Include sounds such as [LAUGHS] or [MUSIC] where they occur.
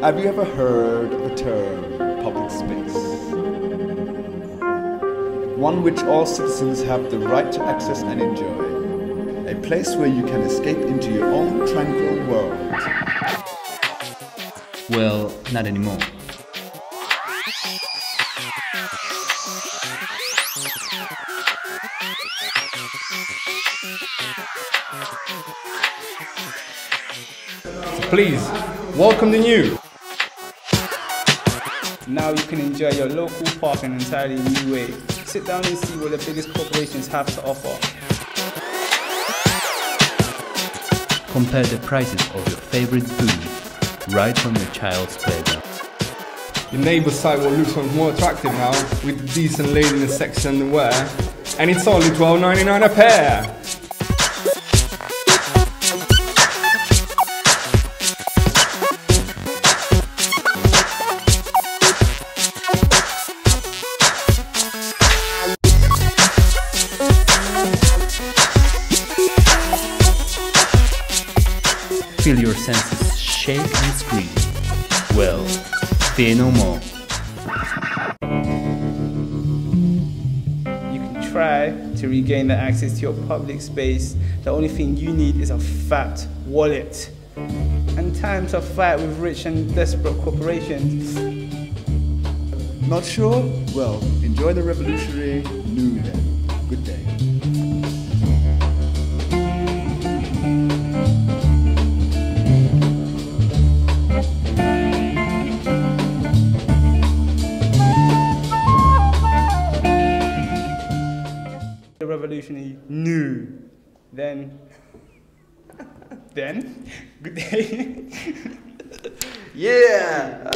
Have you ever heard of the term public space? One which all citizens have the right to access and enjoy. A place where you can escape into your own tranquil world. Well, not anymore. Please, welcome the new. Now you can enjoy your local park in an entirely new way. Sit down and see what the biggest corporations have to offer. Compare the prices of your favorite food right from your child's playground. Your neighbour's site will look more attractive now with decent lady and sexy underwear. And it's only $12.99 a pair. Feel your senses shake and scream. Well, fear no more. You can try to regain the access to your public space. The only thing you need is a fat wallet. And time to fight with rich and desperate corporations. Not sure? Well, enjoy the revolutionary new then. Good day. Revolutionary new. Then, [LAUGHS] then, good [LAUGHS] day. [LAUGHS] Yeah!